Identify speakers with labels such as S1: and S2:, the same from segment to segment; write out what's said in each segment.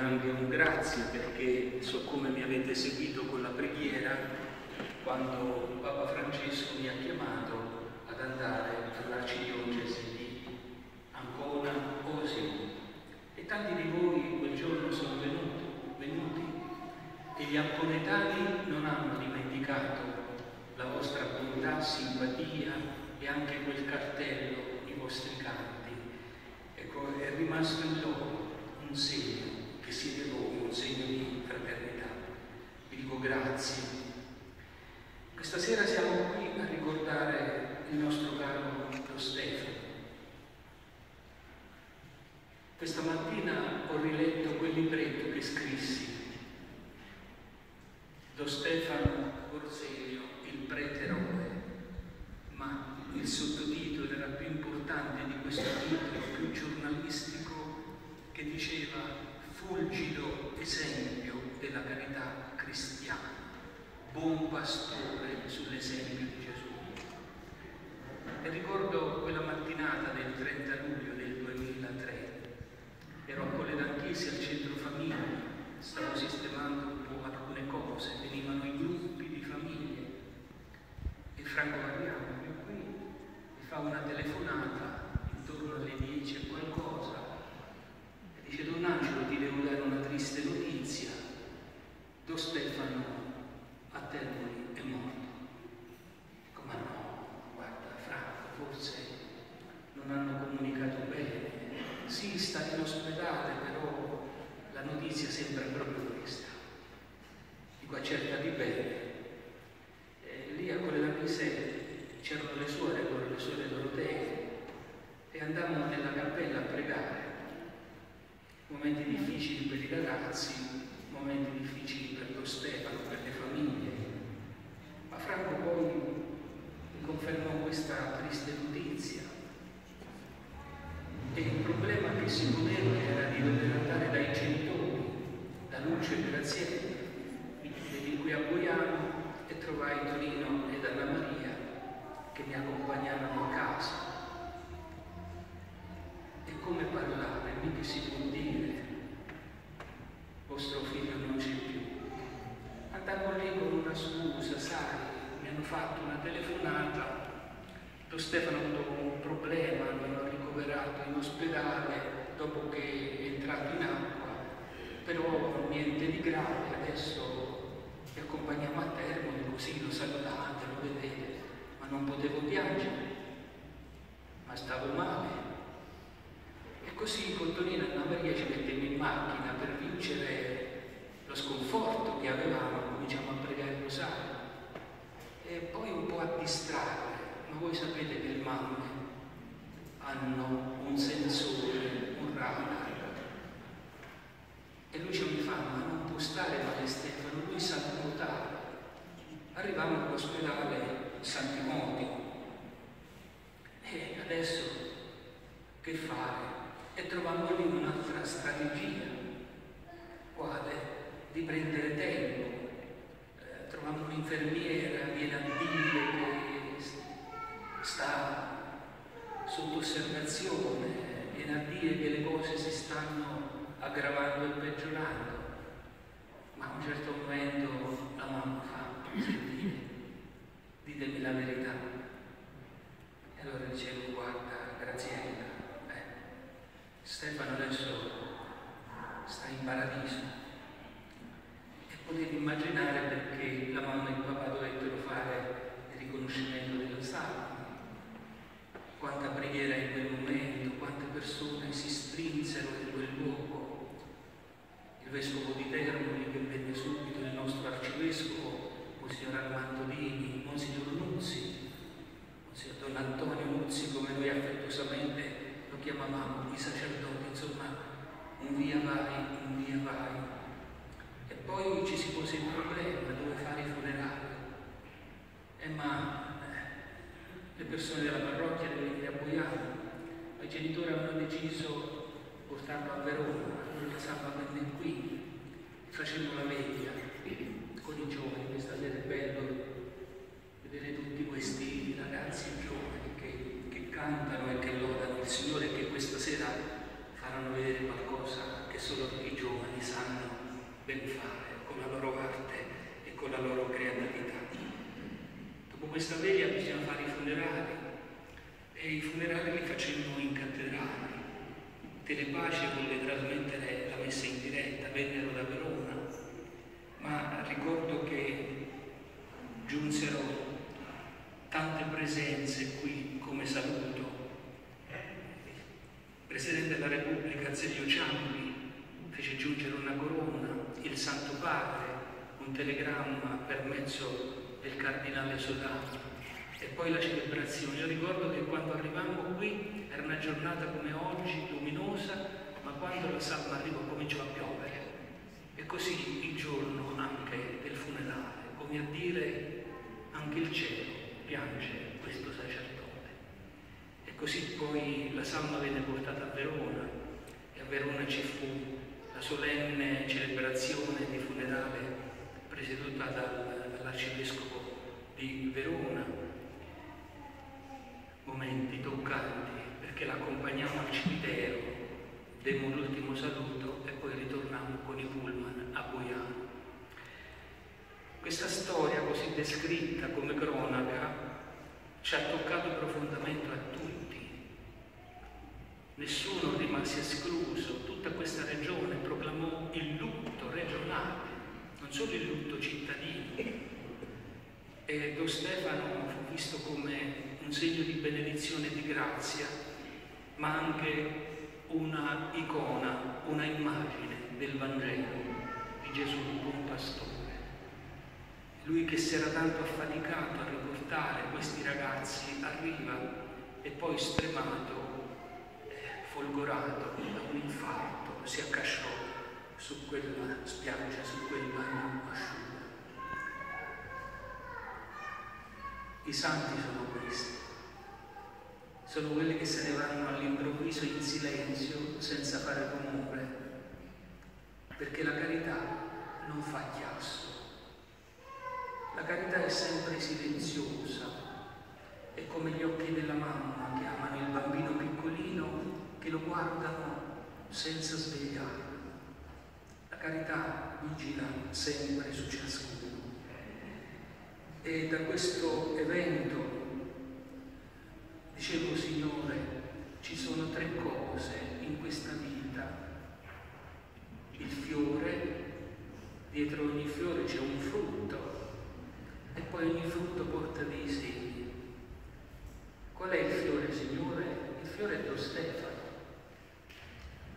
S1: anche un grazie perché so come mi avete seguito con la preghiera quando Papa Francesco mi ha chiamato ad andare all'arcidiocesi di Ancona Osimo e tanti di voi quel giorno sono venuti, venuti e gli anconetani non hanno dimenticato la vostra bontà, simpatia e anche quel cartello, i vostri canti. Ecco, è rimasto in loro un segno che siete voi, un segno di fraternità. Vi dico grazie. Questa sera siamo qui a ricordare il nostro caro Lo Stefano. Questa mattina ho riletto quel libretto che scrissi. Lo Stefano Borsellio, il prete eroe, ma il sottotitolo era più importante di questo titolo, più giornalistico che diceva fulgido esempio della carità cristiana, buon pastore sull'esempio di Gesù. E ricordo quella mattinata del 30 luglio del 2003, ero a Colle d'Anchisi al centro famiglia, stavo sistemando un po' alcune cose, venivano i gruppi di famiglie. E Franco Mariano, qui, mi fa una telefonata intorno alle 10 e qualcosa Dice Don Angelo ti devo dare una triste notizia. Don Stefano a Termoli è morto. Come no? Guarda Franco, forse non hanno comunicato bene. Sì, sta in ospedale, però la notizia sembra proprio questa. Dico accertati bene. E lì a quelle da c'erano le suore, le suore Dorotee, e andavamo nella cappella a pregare momenti difficili per i ragazzi, momenti difficili per lo Stefano, per le famiglie. Ma Franco poi mi confermò questa triste notizia. E il problema che si poneva era di dover andare dai genitori, da Luce e Graziella, vedi qui a Boiano e trovai Torino ed Anna Maria che mi accompagnavano a casa come parlare, mica si può dire, vostro figlio non c'è più. Andavo lì con una scusa, sai, mi hanno fatto una telefonata, lo Stefano ha avuto un problema, mi hanno ricoverato in ospedale dopo che è entrato in acqua, però niente di grave, vi accompagniamo a Termoli, così lo salutate, lo vedete, ma non potevo piangere, ma stavo male. Così con Tonino e Anna Maria ci mettemmo in macchina per vincere lo sconforto che avevamo, cominciamo a pregare il rosario. E poi un po' a distrarre, ma voi sapete che le mamme hanno un sensore, un radar. E lui ci mi fa, ma non può stare male Stefano, lui sa nuotare. Arriviamo all'ospedale Santimoti e adesso che fare? e trovammo lì un'altra strategia, quale? Di prendere tempo. Eh, trovammo un'infermiera, viene a dire che sta sotto osservazione, viene a dire che le cose si stanno aggravando e peggiorando. Ma a un certo momento la mamma fa, sentite, ditemi la verità. E allora dicevo, guarda, Graziella, Stefano adesso sta in paradiso e potete immaginare perché la mamma e il papà dovettero fare il riconoscimento dello salmo. Quanta preghiera in quel momento, quante persone si strinsero in quel luogo. Il vescovo di Termoli che venne subito, il nostro arcivescovo, Monsignor Armando Dini, Monsignor Nuzzi, Monsignor Don Antonio Nuzzi, come noi affettuosamente chiamavamo i sacerdoti, insomma, un via vai, un via vai. E poi ci si pose il problema dove fare i funerali. Eh, ma eh, le persone della parrocchia devono venire a i genitori hanno deciso portarlo a Verona, allora la salma venne qui, facemmo la veglia con i giovani, questa sera è bello vedere tutti questi ragazzi giovani che, che cantano e che lodano il Signore e che questa sera faranno vedere qualcosa che solo i giovani sanno ben fare con la loro arte e con la loro creatività. Dopo questa veglia bisogna fare i funerali e i funerali li facemmo in cattedrale. Telepace volle trasmettere la messa in diretta, vennero da Verona, ma ricordo che giunsero tante presenze qui come saluto. Il Presidente della Repubblica Azeglio Ciampi fece giungere una corona, il Santo Padre, un telegramma per mezzo del Cardinale Sodano poi la celebrazione. Io ricordo che quando arrivammo qui era una giornata come oggi, luminosa, ma quando la salma arrivò cominciò a piovere. E così il giorno anche del funerale, come a dire anche il cielo piange questo sacerdote. E così poi la salma venne portata a Verona e a Verona ci fu la solenne celebrazione di funerale presieduta dall'arcivescovo di Verona momenti toccanti perché l'accompagniamo al cimitero, demmo l'ultimo saluto e poi ritornammo con i pullman a Boiano. Questa storia così descritta come cronaca ci ha toccato profondamente a tutti. Nessuno rimase escluso, tutta questa regione proclamò il lutto regionale, non solo il lutto cittadino. E Don Stefano fu visto come un segno di benedizione e di grazia, ma anche una icona, una immagine del Vangelo di Gesù, il buon pastore. Lui che si era tanto affaticato a riportare questi ragazzi arriva e poi stremato, eh, folgorato da un infarto, si accasciò su quella spiaggia, su quel bagno asciutto. I santi sono questi. Sono quelli che se ne vanno all'improvviso in silenzio, senza fare rumore, perché la carità non fa chiasso. La carità è sempre silenziosa, è come gli occhi della mamma che amano il bambino piccolino, che lo guardano senza svegliarlo. La carità vigila sempre su ciascuno. E da questo evento dicevo, Signore, ci sono tre cose in questa vita. Il fiore, dietro ogni fiore c'è un frutto e poi ogni frutto porta dei segni. Qual è il fiore, Signore? Il fiore è lo Stefano.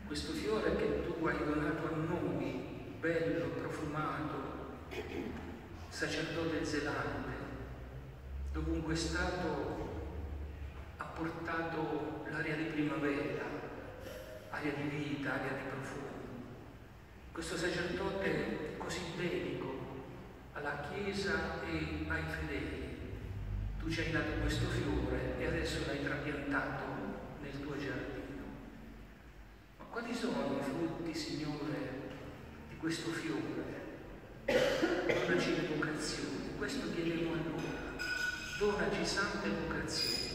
S1: Questo fiore che tu hai donato a noi, bello, profumato, sacerdote zelante, dovunque è stato portato l'aria di primavera, aria di vita, aria di profumo. Questo sacerdote così dedico alla Chiesa e ai fedeli, tu ci hai dato questo fiore e adesso l'hai trapiantato nel tuo giardino. Ma quali sono i frutti, Signore, di questo fiore? Donaci le vocazioni, questo chiediamo a noi. Donaci sante vocazioni.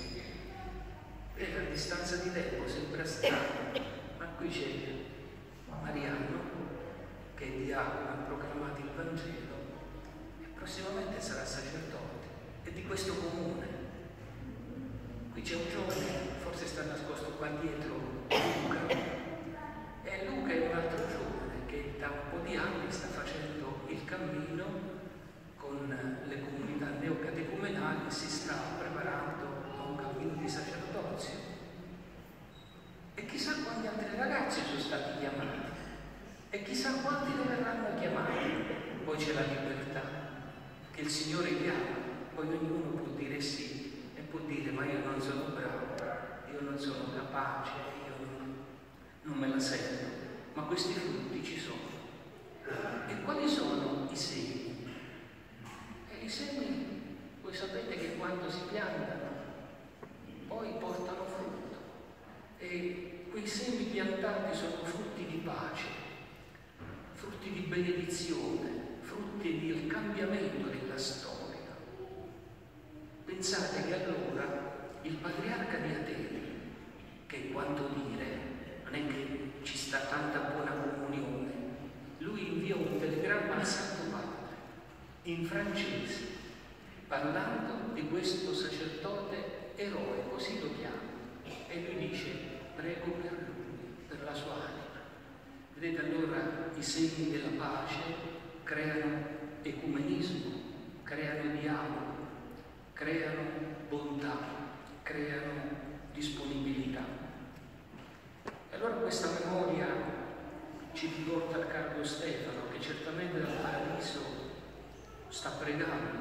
S1: Distanza di tempo sembra strano, ma qui c'è Mariano che è diacono, ha proclamato il Vangelo e prossimamente sarà sacerdote e di questo comune. Qui c'è un giovane, forse sta nascosto qua dietro, Luca, e Luca è un altro giovane che da un po' di anni sta facendo il cammino con le comunità neocatecumenali si sta preparando a un cammino di sacerdozio. E chissà quanti altri ragazzi sono stati chiamati e chissà quanti ne verranno chiamati. Poi c'è la libertà che il Signore chiama, poi ognuno può dire sì e può dire ma io non sono bravo, io non sono capace, io non, non me la sento, ma questi frutti ci sono. E quali sono i semi? E i semi, voi sapete che quando si piantano, poi portano frutto. E quei semi piantati sono benedizione, frutti del cambiamento della storia. Pensate che allora il patriarca di Atene, che quanto dire, non è che ci sta tanta buona comunione, lui invia un telegramma al Santo Padre in francese, parlando di questo sacerdote eroe, così lo chiama, e lui dice prego per lui, per la sua anima. Vedete allora i segni della pace creano ecumenismo, creano dialogo, creano bontà, creano disponibilità. E allora questa memoria ci riporta al caro Stefano che certamente dal paradiso sta pregando,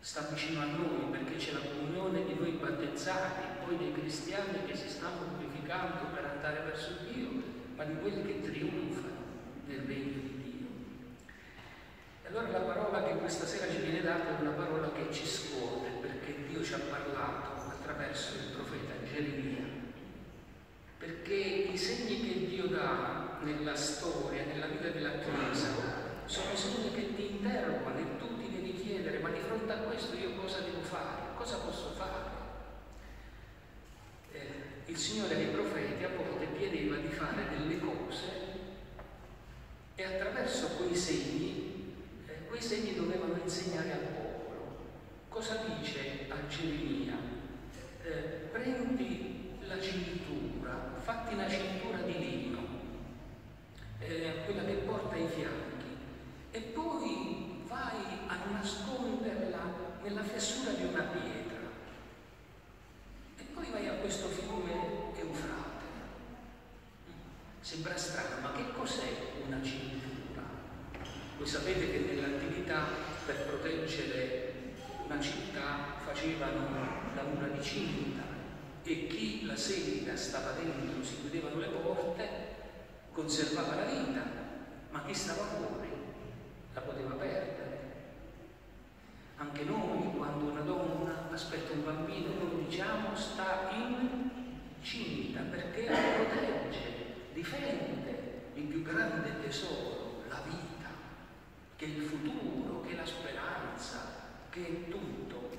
S1: sta vicino a noi perché c'è la comunione di noi battezzati, poi dei cristiani che si stanno purificando per andare verso Dio ma di quelli che trionfano nel regno di Dio. Allora la parola che questa sera ci viene data è una parola che ci scuote, perché Dio ci ha parlato attraverso il profeta Geremia. Perché i segni che Dio dà nella storia, nella vita della Chiesa, sono segni che ti interrogano e tu ti devi chiedere, ma di fronte a questo io cosa devo fare? Cosa posso fare? il Signore ai profeti a volte chiedeva di fare delle cose e attraverso quei segni, eh, segni dovevano insegnare al popolo. Cosa dice a Geremia? Eh, prendi la cintura, fatti una cintura di lino, eh, quella che porta ai fianchi, e poi vai a nasconderla nella fessura di una pietra poi vai a questo fiume Eufrate. Sembra strano, ma che cos'è una cintura? Voi sapete che nell'antichità per proteggere una città facevano la mura di cinta e chi la sera stava dentro, si chiudevano le porte, conservava la vita, ma chi stava fuori la poteva perdere. Anche noi, quando una donna aspetta un bambino, noi diciamo sta incinta perché protegge, difende il più grande tesoro, la vita, che è il futuro, che è la speranza, che è tutto.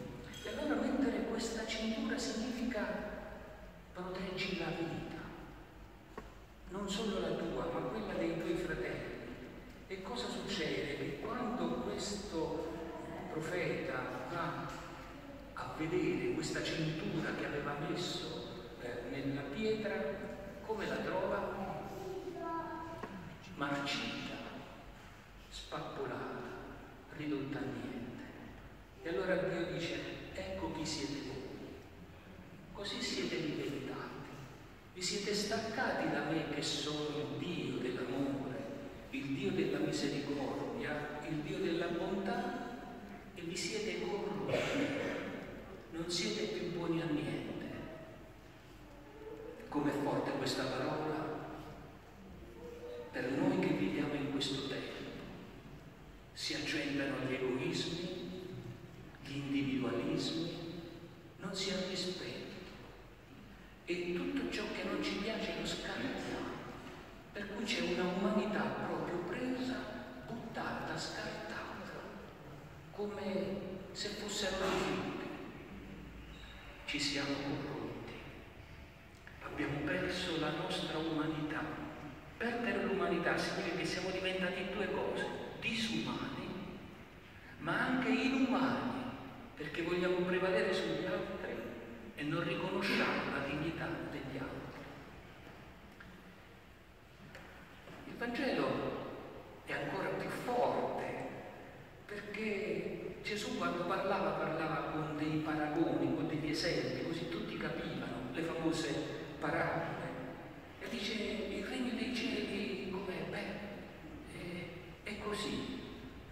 S1: E allora mettere questa cintura significa proteggi la vita, non solo la tua, ma quella dei tuoi fratelli. E cosa succede? Che quando questo profeta va a vedere questa cintura che aveva messo eh, pietra, come la trova? Marcita, spappolata, ridotta a niente. E allora Dio dice, ecco chi siete voi. Così siete diventati. Vi siete staccati da me che sono il Dio dell'amore, il Dio della misericordia, il Dio della bontà e vi siete corrotti, non siete più buoni a niente. Com'è forte questa parola per noi che viviamo in questo tempo. Si accendono gli egoismi, gli individualismi, non si ha rispetto e tutto ciò che non ci piace lo scartiamo. Per cui c'è una umanità proprio presa, buttata, scartata come se fossero rifiuti. Ci siamo corrotti, abbiamo perso la nostra umanità. Perdere l'umanità significa che siamo diventati due cose, disumani, ma anche inumani, perché vogliamo prevalere sugli altri e non riconosciamo la dignità degli altri. Il Vangelo è ancora più forte perché Gesù quando parlava parlava con dei paragoni, con degli esempi, così tutti capivano le famose parabole. E dice il regno dei cieli com'è? Beh, è, è così.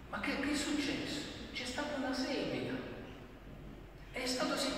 S1: Ma che, che è successo? C'è stata una semina, è stato seminato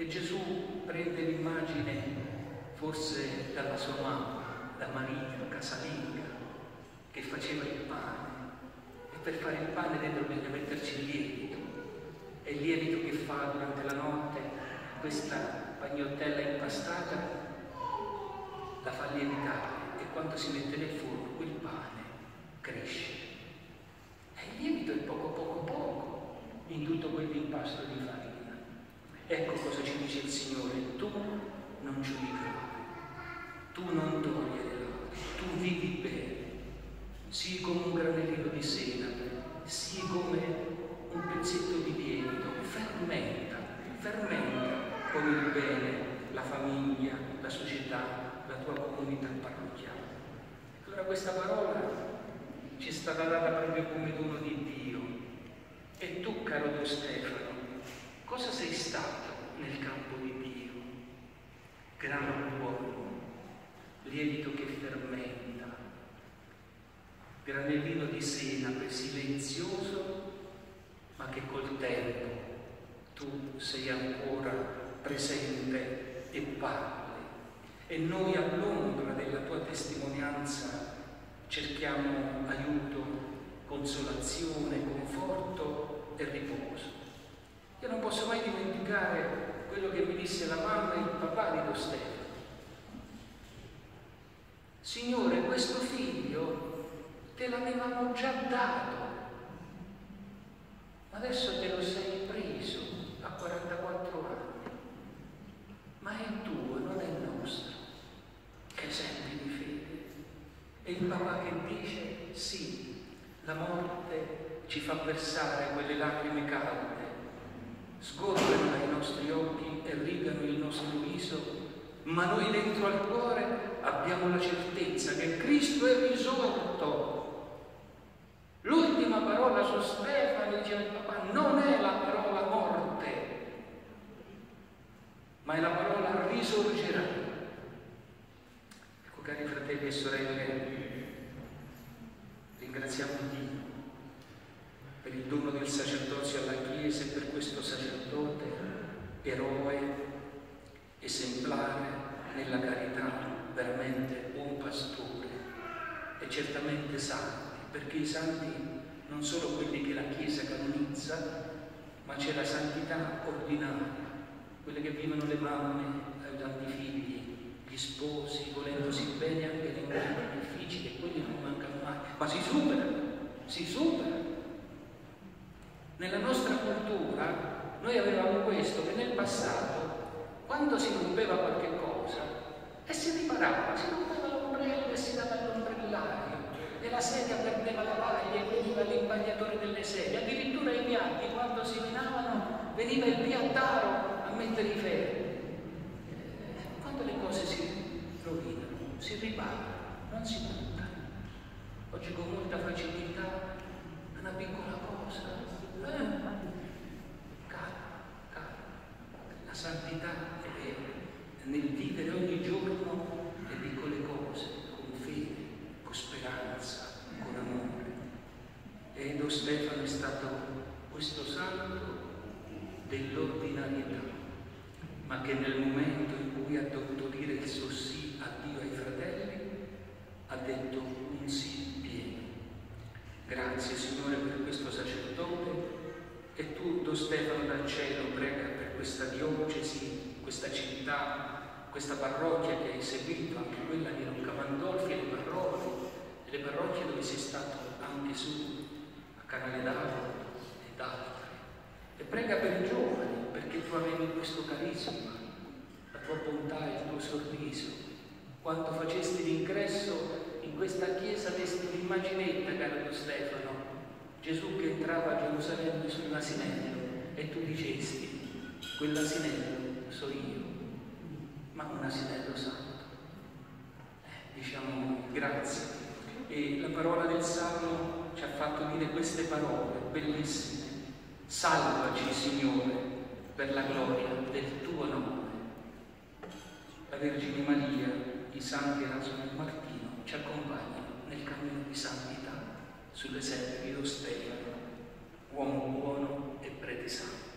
S1: E Gesù prende l'immagine forse dalla sua mamma, da Maria, casalinga, che faceva il pane. E per fare il pane dentro bisogna metterci il lievito. E il lievito che fa durante la notte questa pagnottella impastata la fa lievitare. E quando si mette nel forno quel pane cresce e il lievito è poco poco poco in tutto quell'impasto di farina ecco cosa ci dice il Signore tu non giudicare tu non togliere l'altro tu vivi bene sii come un granellino di senape, sii come un pezzetto di lievito, fermenta, fermenta con il bene la famiglia, la società, la tua comunità parrocchiale. Allora questa parola ci è stata data proprio come dono di Dio. E tu, caro Dio Stefano, cosa sei stato nel campo di Dio? Grano buono, lievito che fermenta granellino di senape silenzioso, ma che col tempo tu sei ancora presente e parli. E noi all'ombra della tua testimonianza cerchiamo aiuto, consolazione, conforto e riposo. Io non posso mai dimenticare quello che mi disse la mamma e il papà di Lo Stefano. Signore, questo figlio te l'avevamo già dato, adesso te lo sei preso a 44 anni, ma è tuo, non è nostro. Che esempi di fede. E il papà che dice sì, la morte ci fa versare quelle lacrime calde, sgorgano dai nostri occhi e rigano il nostro viso ma noi dentro al cuore abbiamo la certezza che Cristo è risorto L'ultima parola su Stefano, diceva il papà, non è la parola morte, ma è la parola risorgerà. Ecco, cari fratelli e sorelle, ringraziamo Dio per il dono del sacerdozio alla Chiesa e per questo sacerdote, eroe, esemplare nella carità, veramente buon pastore e certamente santo perché i santi non sono quelli che la Chiesa canonizza, ma c'è la santità ordinaria, quelle che vivono le mamme aiutando i figli, gli sposi, volendosi bene anche nei momenti difficili, e quelli non mancano mai, ma si supera, si supera. Nella nostra cultura noi avevamo questo che nel passato, quando si rompeva qualche cosa, e si riparava, si rompeva l'ombrello e si dava all'ombrellaio, e la sedia prendeva la paglia e veniva l'impagliatore delle sedie, addirittura i piatti quando si minavano veniva il piattaro a mettere i ferri. Eh, quando le cose si rovinano, si riparano, non si buttano. Oggi con molta facilità una piccola cosa Calma, calma. La santità è nel vivere ogni giorno le piccole cose con fede, con speranza, con amore. E Don Stefano è stato questo santo dell'ordinarietà, ma che nel momento in cui ha dovuto dire il suo sì a Dio e ai fratelli, ha detto un sì pieno. Grazie Signore per questo sacerdote e tu, Don Stefano dal cielo, prega per questa diocesi, questa città, questa parrocchia che hai seguito, anche quella di Rocca Mandolfi e le parrocchie, e le parrocchie dove sei stato anche su, a Canale d'Arco ed altre. E prega per i giovani, perché tu avevi questo carisma, la tua bontà e il tuo sorriso. Quando facesti l'ingresso in questa chiesa desti l'immaginetta, caro Stefano, Gesù che entrava a Gerusalemme sull'asinello e tu dicesti, quell'asinello so io, ma un asinello santo. Eh, diciamo grazie. E la parola del Salmo ci ha fatto dire queste parole bellissime. Salvaci, Signore, per la gloria del tuo nome. La Vergine Maria, i santi Erasmo e Martino ci accompagnano nel cammino di santità sulle serve di Stefano, uomo buono e prete santo.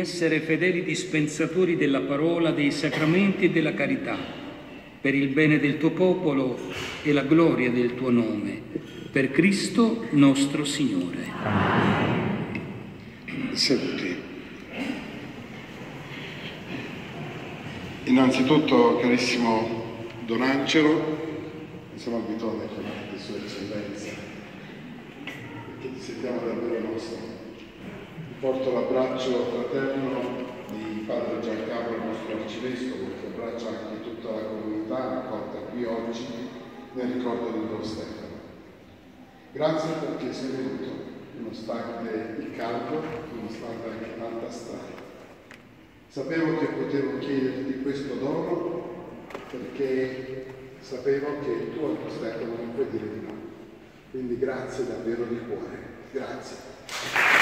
S1: Essere fedeli dispensatori della parola, dei sacramenti e della carità, per il bene del tuo popolo e la gloria del tuo nome, per Cristo nostro Signore.
S2: Seduti. Innanzitutto, carissimo Don Angelo, siamo abituati a chiamarti Sua Eccellenza, perché ti sentiamo davvero nostro porto l'abbraccio fraterno di Padre Giancarlo, il nostro arcivescovo, che abbraccia anche tutta la comunità raccolta qui oggi nel ricordo di Don Stefano. Grazie perché sei venuto, nonostante il caldo, nonostante anche tanta strada. Sapevo che potevo chiederti questo dono perché sapevo che tu a Stefano non puoi dire di no. Quindi grazie davvero di cuore. Grazie.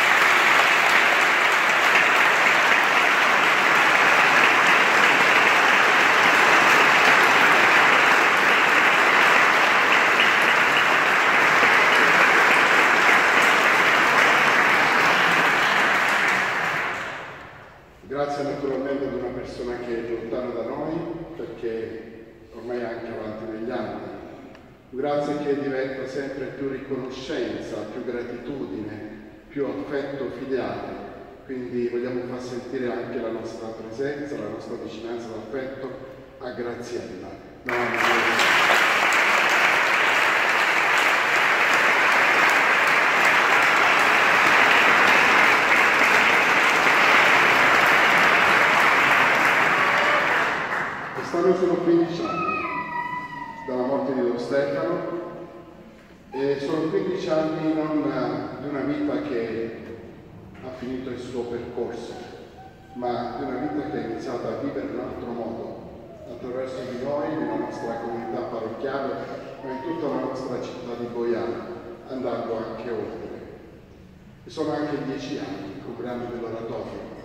S2: Grazie che diventa sempre più riconoscenza, più gratitudine, più affetto filiale. Quindi vogliamo far sentire anche la nostra presenza, la nostra vicinanza l'affetto a Graziella. Quest'anno sono 15 anni dalla morte di Don Stefano e sono 15 anni non di una vita che ha finito il suo percorso, ma di una vita che ha iniziato a vivere in un altro modo, attraverso di noi, nella nostra comunità parrocchiale, ma in tutta la nostra città di Boiano, andando anche oltre. E sono anche dieci anni, il compleanno dell'oratorio.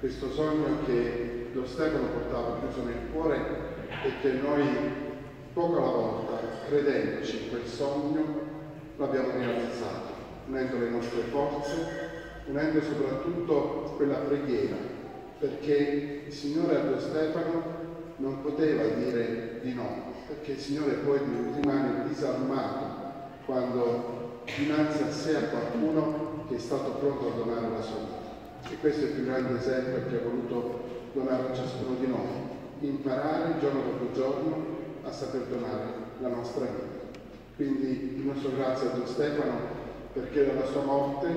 S2: Questo sogno che lo Stefano portava chiuso nel cuore e che noi poco alla volta, credendoci in quel sogno, l'abbiamo realizzato, unendo le nostre forze, unendo soprattutto quella preghiera, perché il Signore a Dio Stefano non poteva dire di no, perché il Signore poi rimane disarmato quando dinanzi a sé a qualcuno che è stato pronto a donare la sua vita. E questo è il più grande esempio che ha voluto donare a ciascuno di noi, imparare giorno dopo giorno a saper donare la nostra vita. Quindi il nostro grazie a Don Stefano perché dalla sua morte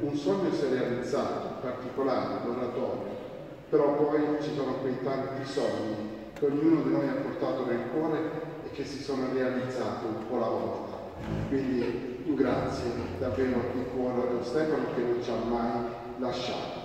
S2: un sogno si è realizzato, particolare, l'oratorio, però poi ci sono quei tanti sogni che ognuno di noi ha portato nel cuore e che si sono realizzati un po' alla volta. Quindi un grazie davvero di cuore a Don Stefano che non ci ha mai lasciato.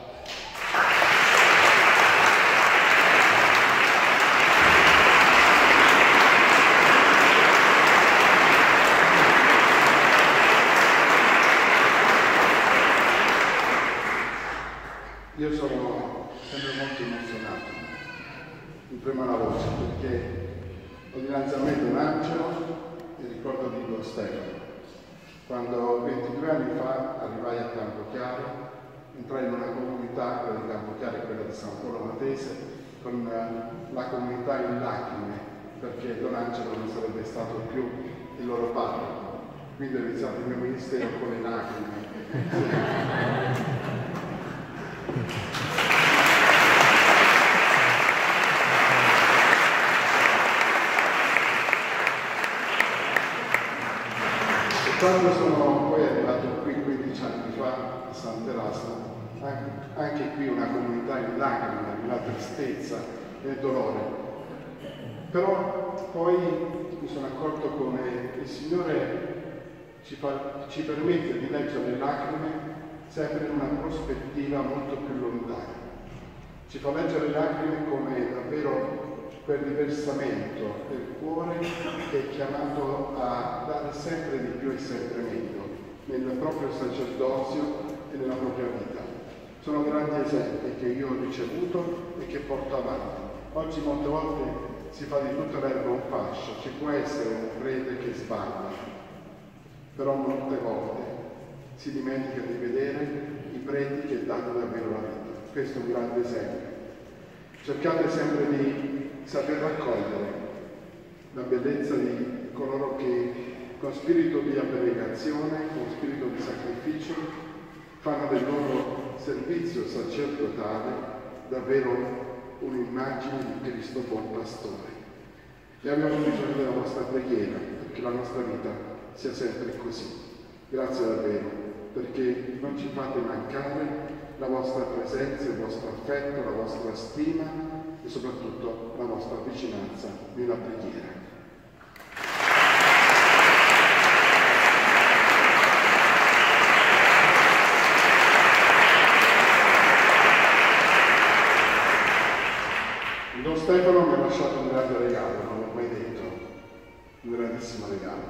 S2: Io sono sempre molto emozionato, mi prema la voce perché ho dinanzi a me un angelo e ricordo di Don Stefano. Quando 22 anni fa arrivai a Campochiaro, entrai in una comunità, quella di Campochiaro e quella di San Polo Matese, con la comunità in lacrime, perché Don Angelo non sarebbe stato più il loro padre. Quindi ho iniziato il mio ministero con le lacrime. Quando sono poi arrivato qui 15 anni fa a Sant'Erasmo, anche qui una comunità in lacrime, nella tristezza, nel dolore. Però poi mi sono accorto come il Signore ci, fa, ci permette di leggere le lacrime sempre in una prospettiva molto più lontana. Ci fa leggere le lacrime come davvero quel riversamento del cuore che è chiamato a dare sempre di più e sempre meglio nel proprio sacerdozio e nella propria vita. Sono grandi esempi che io ho ricevuto e che porto avanti. Oggi molte volte si fa di tutto l'erba un fascio, ci può essere un prete che sbaglia, però molte volte si dimentica di vedere i preti che danno davvero la vita. Questo è un grande esempio. Cercate sempre di saper raccogliere la bellezza di coloro che con spirito di abnegazione, con spirito di sacrificio, fanno del loro servizio sacerdotale davvero un'immagine di Cristo buon pastore. E abbiamo bisogno della vostra preghiera perché la nostra vita sia sempre così. Grazie davvero perché non ci fate mancare la vostra presenza, il vostro affetto, la vostra stima e soprattutto la vostra vicinanza nella preghiera. Don Stefano mi ha lasciato un grande regalo, non l'ho mai detto, un grandissimo regalo.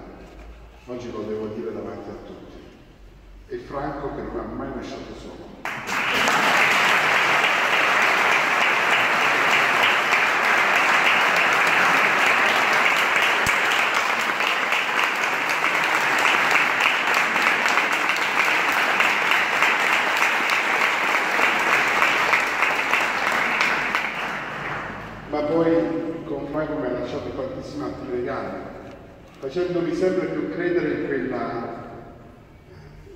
S2: Oggi lo devo dire davanti a tutti. E Franco che non ha mai lasciato solo. Ma poi con Franco mi ha lasciato tantissimi altri regali, facendomi sempre più credere in, quella,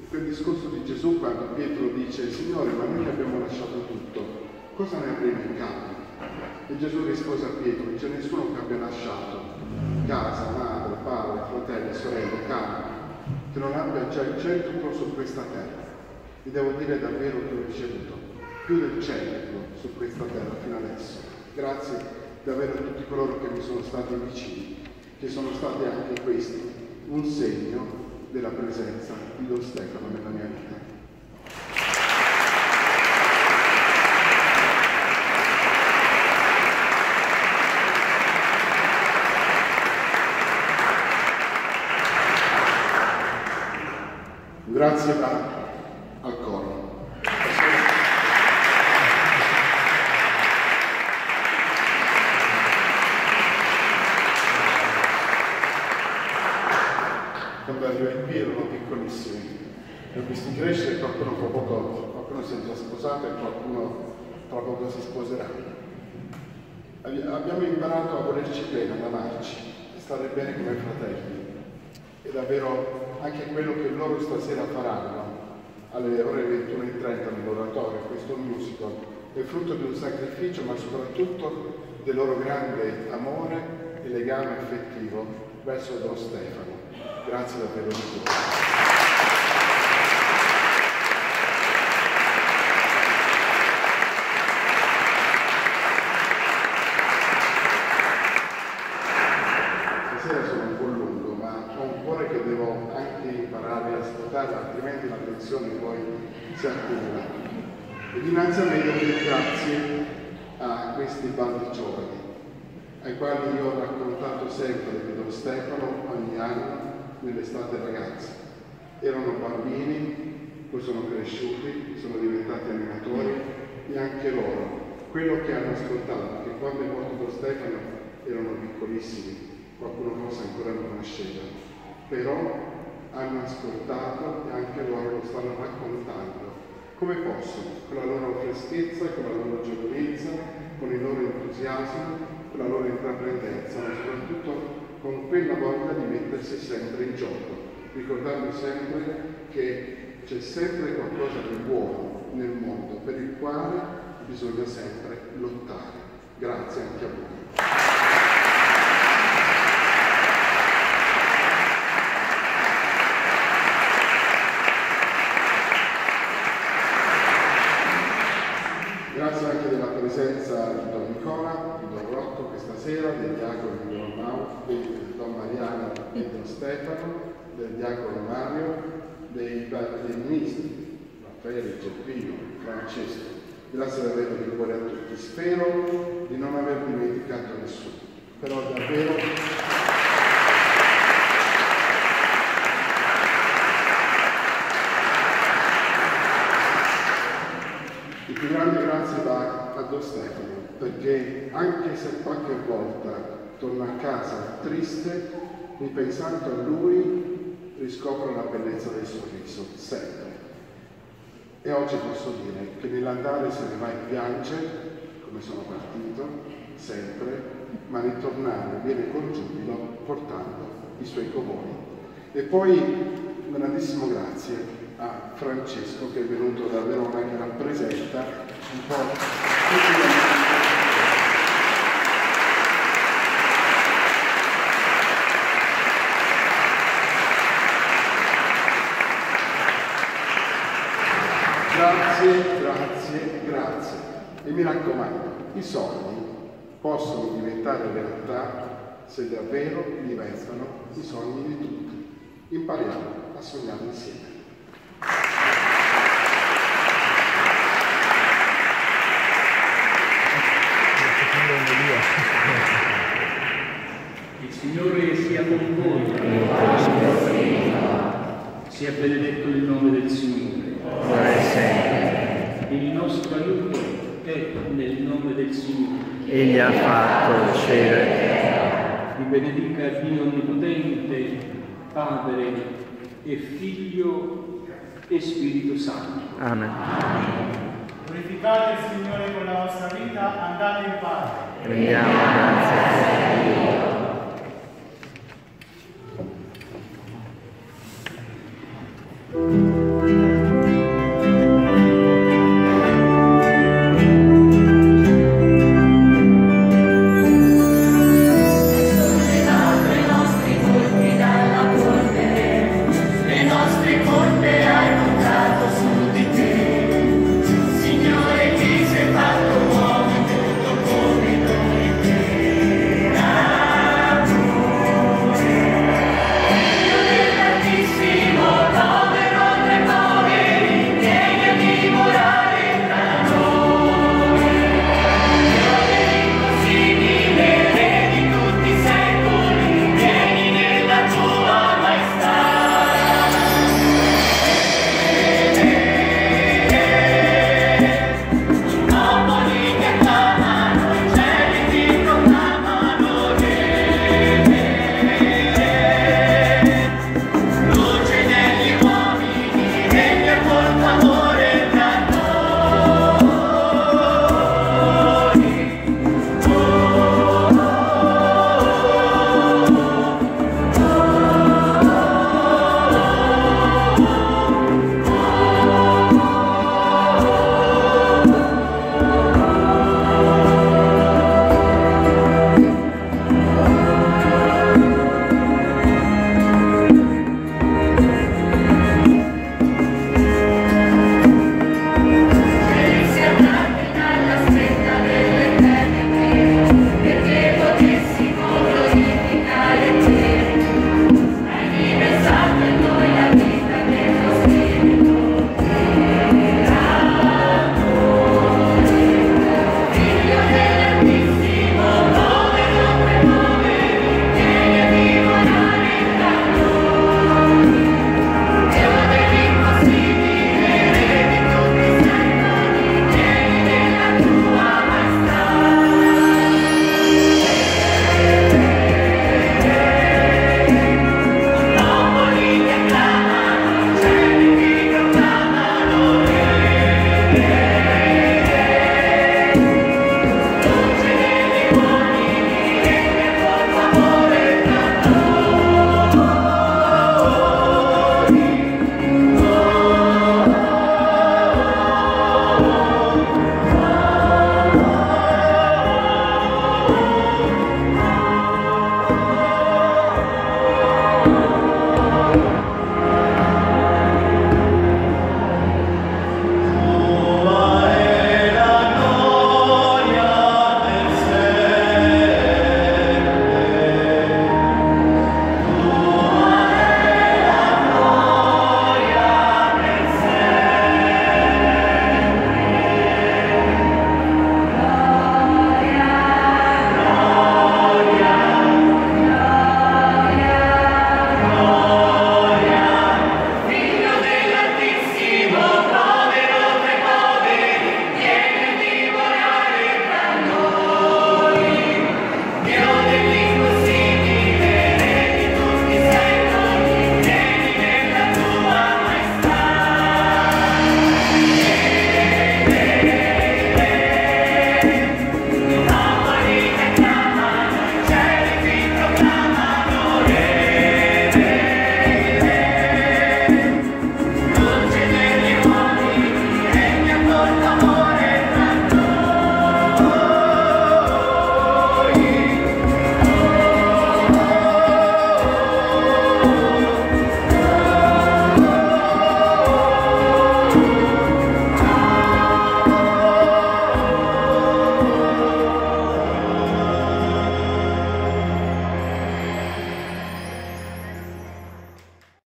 S2: in quel discorso di Gesù quando Pietro dice Signore, ma noi abbiamo lasciato tutto, cosa ne avremo in cambio? E Gesù rispose a Pietro, c'è nessuno che abbia lasciato casa, madre, padre, fratelli, sorelle, cari, che non abbia già il centro su questa terra. Vi devo dire davvero che ho ricevuto più del centro su questa terra fino adesso. Grazie davvero a tutti coloro che mi sono stati vicini, che sono stati anche questi un segno della presenza di Don Stefano nella mia vita. Grazie va al coro. Quando arrivo in qui erano piccolissimi. Li ho visti crescere, qualcuno fra poco, qualcuno si è già sposato e qualcuno tra poco si sposerà. Abbi- Abbiamo imparato a volerci bene, ad amarci, a stare bene come fratelli. E davvero anche quello che loro stasera faranno alle ore 21.30 nell'oratorio, questo musical, è frutto di un sacrificio, ma soprattutto del loro grande amore e legame affettivo verso Don Stefano. Grazie davvero di tutto. Stasera sono un po' lungo, ma ho un cuore che devo anche imparare a ascoltare, altrimenti la tensione poi si accumula. E dinanzi a me devo dire grazie a questi bandi giovani, ai quali io ho raccontato sempre di Don Stefano ogni anno nell'estate ragazzi. Erano bambini, poi sono cresciuti, sono diventati animatori e anche loro, quello che hanno ascoltato, perché quando è morto Don Stefano erano piccolissimi, qualcuno forse ancora non nasceva, però hanno ascoltato e anche loro lo stanno raccontando. Come possono, con la loro freschezza, con la loro giovinezza, con il loro entusiasmo, con la loro intraprendenza, ma soprattutto con quella voglia di mettersi sempre in gioco, ricordando sempre che c'è sempre qualcosa di buono nel mondo per il quale bisogna sempre lottare. Grazie anche a voi. Grazie anche della presenza di Don Nicola, di Don Rocco questa sera, del diacono di Don, Mau, di Don Mariano e Don Stefano, del diacono Mario, dei, dei ministri, Raffaele, Geppino, Francesco. Grazie davvero di cuore a tutti. Spero di non aver dimenticato nessuno, però davvero grande grazie va a Don Stefano, perché anche se qualche volta torno a casa triste, ripensando a lui, riscopro la bellezza del sorriso, sempre. E oggi posso dire che nell'andare se ne va in piange, come sono partito, sempre, ma nel tornare viene con giubilo portando i suoi covoni. E poi un grandissimo grazie a Francesco che è venuto da Verona che rappresenta un po' tutti gli Grazie, grazie, grazie. E mi raccomando, i sogni possono diventare realtà se davvero diventano i sogni di tutti. Impariamo a sognare insieme.
S1: Il Signore sia con voi. Sia benedetto il nome del Signore. nel nome del Signore.
S3: Egli ha fatto il cielo e terra.
S1: Vi benedica Dio Onnipotente, Padre e Figlio e Spirito Santo.
S3: Amen.
S4: Glorificate il Signore con la vostra vita, andate in pace.
S3: Rendiamo grazie a Dio.